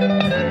Música